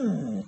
Mm-hmm.